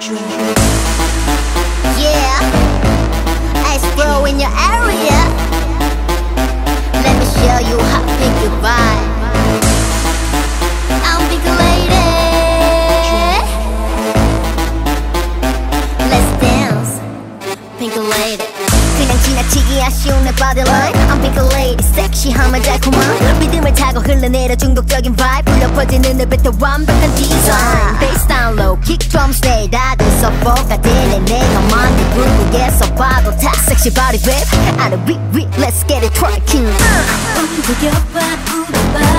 Yeah, ice bro in your area. pink lady. 그냥 지나치기 아쉬운 내 body line I'm big lady 섹시함을 달콤한 리듬을 타고 흘러내려 중독적인 vibe 불려 퍼지는 내 뱉어 완벽한 design Bass down low kick drum stay 다들 서포가 되네 내가 만든 불국에서 봐도 다 섹시 body whip 아는 we we let's get it twerking 움직여봐 우리 발